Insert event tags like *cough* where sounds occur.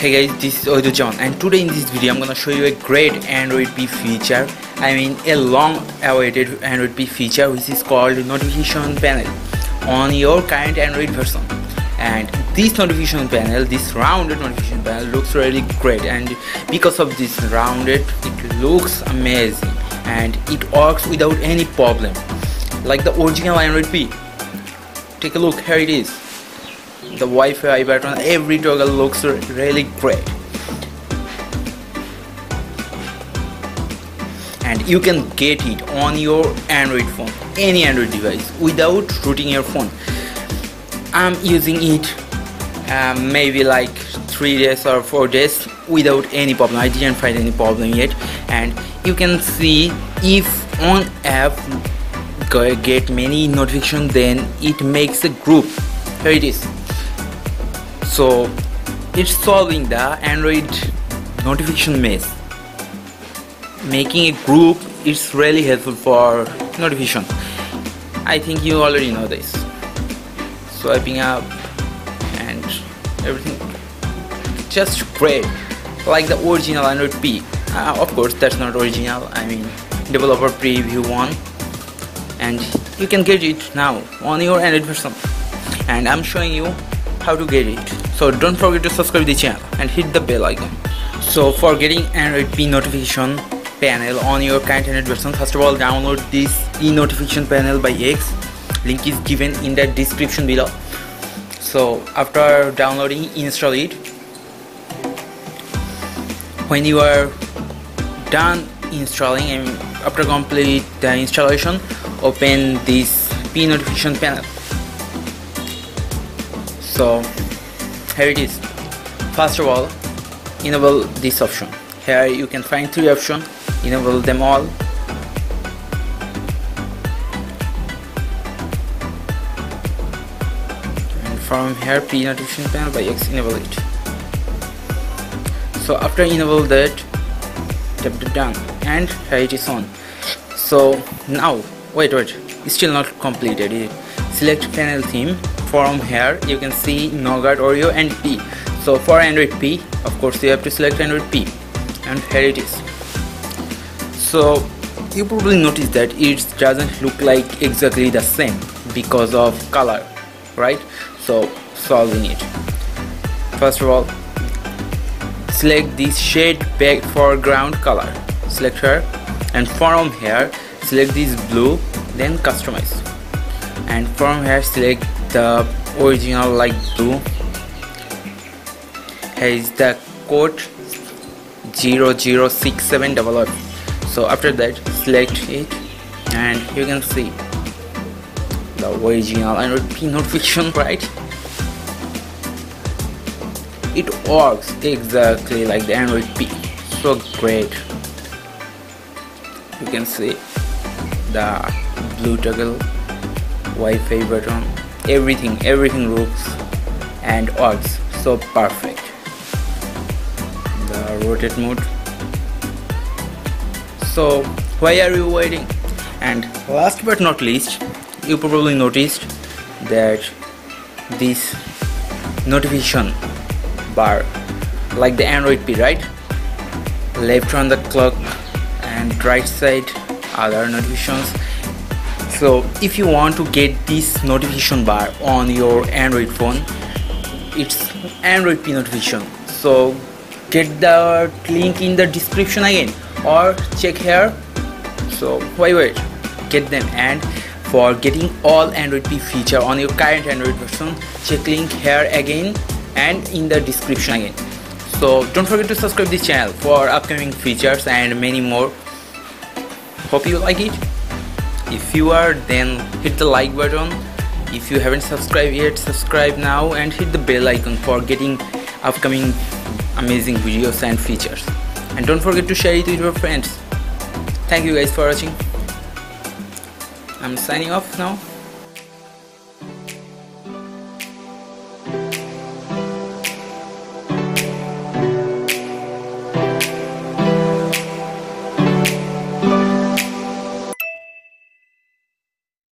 Hey guys, this is Oido John and today in this video I'm gonna show you a great Android P feature. I mean a long awaited Android P feature which is called notification panel on your current Android version. And this notification panel, this rounded notification panel looks really great. And because of this rounded it looks amazing. And it works without any problem. Like the original Android P. Take a look here it is the Wi-Fi button every toggle looks really great. And you can get it on your Android phone any Android device without rooting your phone. I'm using it um, maybe like three days or four days without any problem. I didn't find any problem yet. And you can see if on app get many notifications then it makes a group. Here it is so it's solving the android notification mess making a group is really helpful for notification. I think you already know this. Swiping up and everything. Just great. Like the original android p. Uh, of course that's not original. I mean developer preview one. And you can get it now on your android version. And i'm showing you how to get it so don't forget to subscribe the channel and hit the bell icon. So for getting android p notification panel on your current android version first of all download this e notification panel by x. Link is given in the description below. So after downloading install it. When you are done installing and after complete the installation open this p notification panel. So here it is first of all enable this option. Here you can find three options. Enable them all. And from here p notification panel by x enable it. So after enable that tap the done and here it is on. So now wait wait. It's still not completed select panel theme from here you can see Nougat Oreo and P. So for Android P of course you have to select Android P. And here it is. So you probably notice that it doesn't look like exactly the same because of color right? So solving it. First of all select this shade back foreground color. Select here and from here select this blue then customize. And from here select the original light blue has the code 0067 so after that select it and you can see the original Android P notification *laughs* right? It works exactly like the Android P. So great. You can see the blue toggle Wi-Fi button everything everything looks and works so perfect. The rotate mode. So why are you waiting? And last but not least you probably noticed that this notification bar like the android p right? Left on the clock and right side other notifications so if you want to get this notification bar on your android phone it's android p notification. So get the link in the description again or check here. So why wait. Get them. And for getting all android p feature on your current android version check link here again and in the description again. So don't forget to subscribe this channel for upcoming features and many more. Hope you like it if you are then hit the like button. If you haven't subscribed yet subscribe now and hit the bell icon for getting upcoming amazing videos and features. And don't forget to share it with your friends. Thank you guys for watching. I'm signing off now